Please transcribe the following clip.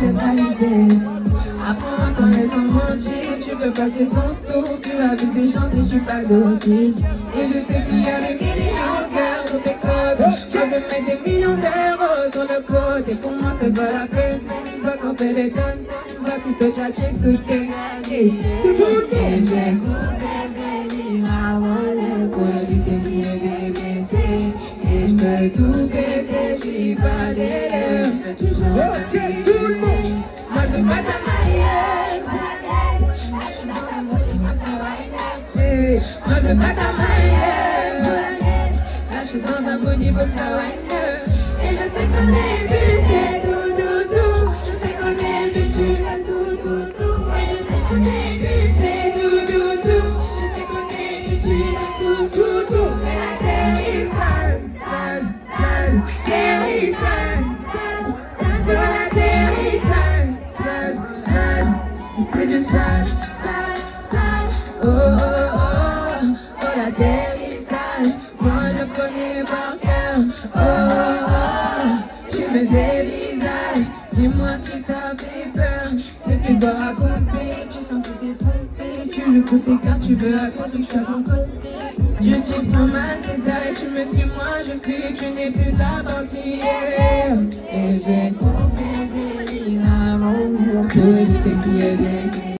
d'être validé. Apprends à parler sans mentir, tu veux passer ton tour, tu vas vite déchanter, je suis pas docile. Et je sais qu'il y a des millions de cœurs sur tes je veux mettre des millions d'euros sur le côté, pour moi c'est pas la peine, qu'on fait des tonnes, on va plutôt tchatcher toutes tes gagnées. Et j'ai coupé des délires avant le pour éviter moi je veux pas ta maille, là je suis dans un que ça wine. Et je sais est plus, c'est tout, tout, tout. Je sais est plus, tu vas tout, tout, tout. Et je sais est plus, c'est tout, tout, tout. Je sais est plus, tu vas tout, tout, tout. Mais la. Terre est sale, sale, sale. Sur la terre est sale, sale, sale. C'est du sale, sale, sale. Oh, oh, la sale. Moi connais par cœur. Oh, oh, oh, tu me dévisages. Dis-moi ce qui t'a fait peur. C'est plus beau à. Tu sens que t'es trompé. Tu veux côté car tu veux raconter que je suis à ton côté. Je prends mal, c'est et tu me suis, moi je fuis. Tu n'es plus dans qui Et j'ai des délires avant. Que qui est.